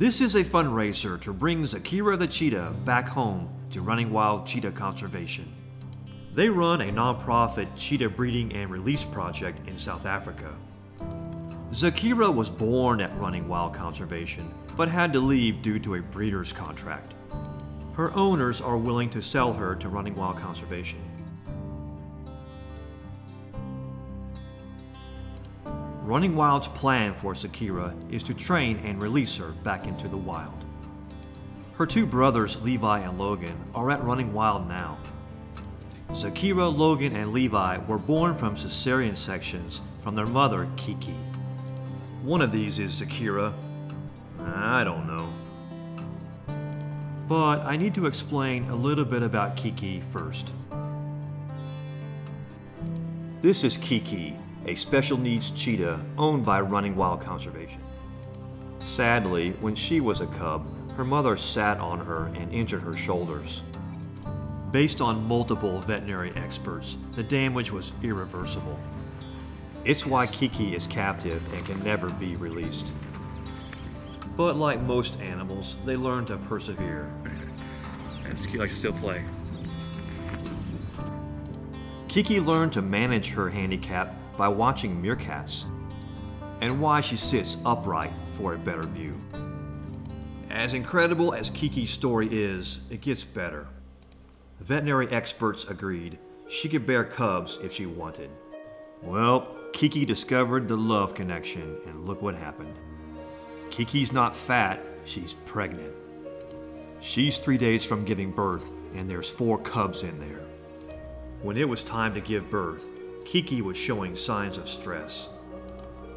This is a fundraiser to bring Zakira the cheetah back home to Running Wild Cheetah Conservation. They run a nonprofit cheetah breeding and release project in South Africa. Zakira was born at Running Wild Conservation, but had to leave due to a breeder's contract. Her owners are willing to sell her to Running Wild Conservation. Running Wild's plan for Zakira is to train and release her back into the wild. Her two brothers, Levi and Logan, are at Running Wild now. Zakira, Logan, and Levi were born from cesarean sections from their mother, Kiki. One of these is Zakira. I don't know. But I need to explain a little bit about Kiki first. This is Kiki, a special needs cheetah owned by Running Wild Conservation. Sadly, when she was a cub, her mother sat on her and injured her shoulders. Based on multiple veterinary experts, the damage was irreversible. It's why Kiki is captive and can never be released. But like most animals, they learn to persevere. And she likes to still play. Kiki learned to manage her handicap by watching meerkats, and why she sits upright for a better view. As incredible as Kiki's story is, it gets better. Veterinary experts agreed she could bear cubs if she wanted. Well, Kiki discovered the love connection, and look what happened. Kiki's not fat, she's pregnant. She's three days from giving birth, and there's four cubs in there. When it was time to give birth, Kiki was showing signs of stress.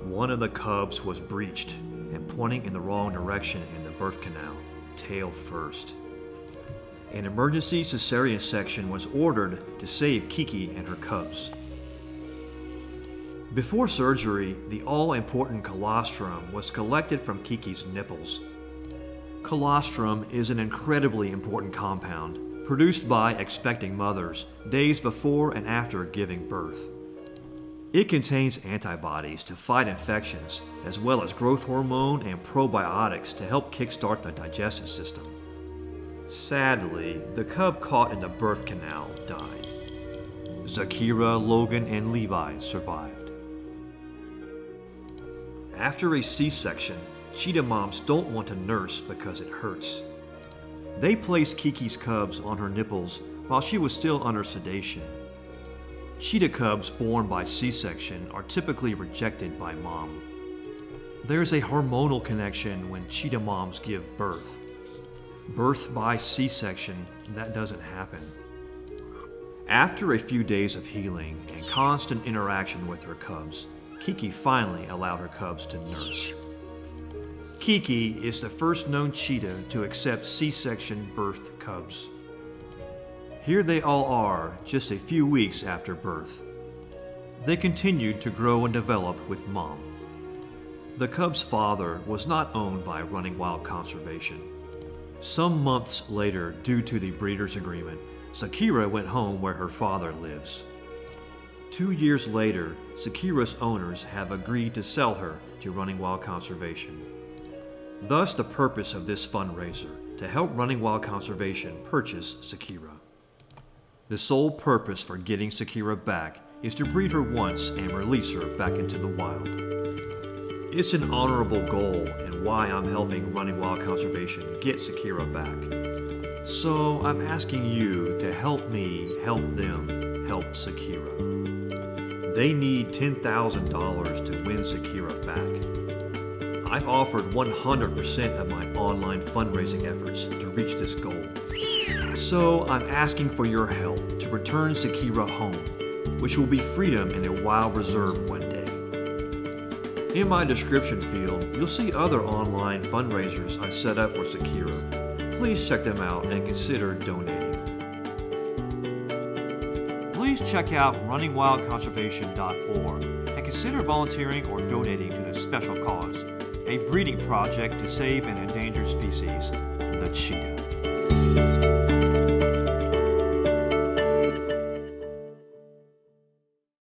One of the cubs was breached and pointing in the wrong direction in the birth canal, tail first. An emergency cesarean section was ordered to save Kiki and her cubs. Before surgery, the all important colostrum was collected from Kiki's nipples. Colostrum is an incredibly important compound produced by expecting mothers days before and after giving birth. It contains antibodies to fight infections, as well as growth hormone and probiotics to help kickstart the digestive system. Sadly, the cub caught in the birth canal died. Zakira, Logan, and Levi survived. After a C-section, cheetah moms don't want to nurse because it hurts. They placed Kiki's cubs on her nipples while she was still under sedation. Cheetah cubs born by C-section are typically rejected by mom. There's a hormonal connection when cheetah moms give birth. Birth by C-section, that doesn't happen. After a few days of healing and constant interaction with her cubs, Kiki finally allowed her cubs to nurse. Kiki is the first known cheetah to accept C-section birthed cubs. Here they all are, just a few weeks after birth. They continued to grow and develop with mom. The cub's father was not owned by Running Wild Conservation. Some months later, due to the breeder's agreement, Zakira went home where her father lives. Two years later, Zakira's owners have agreed to sell her to Running Wild Conservation. Thus, the purpose of this fundraiser to help Running Wild Conservation purchase Zakira. The sole purpose for getting Zakira back is to breed her once and release her back into the wild. It's an honorable goal and why I'm helping Running Wild Conservation get Zakira back. So I'm asking you to help me help them help Zakira. They need $10,000 to win Zakira back. I've offered 100% of my online fundraising efforts to reach this goal. So I'm asking for your help to return Zakira home, which will be freedom in a wild reserve one day. In my description field, you'll see other online fundraisers I set up for Zakira. Please check them out and consider donating. Please check out runningwildconservation.org and consider volunteering or donating to this special cause, a breeding project to save an endangered species, the cheetah.